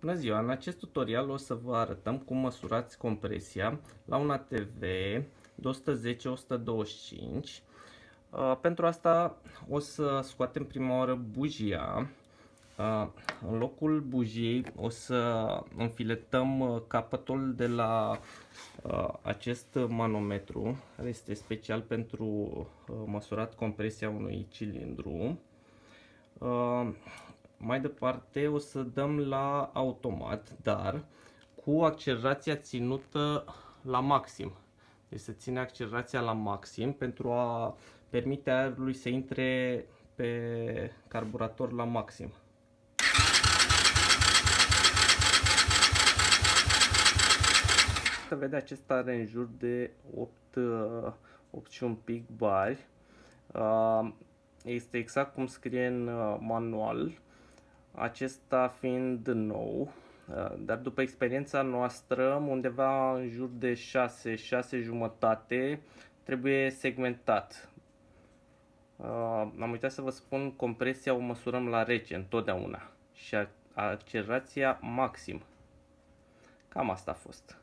Bună ziua! În acest tutorial o să vă arătăm cum măsurați compresia la un ATV de 110-125. Uh, pentru asta o să scoatem prima oară bujia. Uh, în locul bujiei o să înfiletăm uh, capătul de la acest manometru, care este special pentru măsurat compresia unui cilindru. Mai departe o să dăm la automat, dar cu accelerația ținută la maxim. Deci să ține accelerația la maxim pentru a permite aerului să intre pe carburator la maxim. Se vede acesta are în jur de 8, 8 și un pic bari. Este exact cum scrie în uh, manual acesta fiind nou, uh, dar după experiența noastră, undeva în jur de 6, 6 jumătate, trebuie segmentat. Uh, am uitat să vă spun, compresia o măsurăm la rece întotdeauna și accelerația maxim. Cam asta a fost.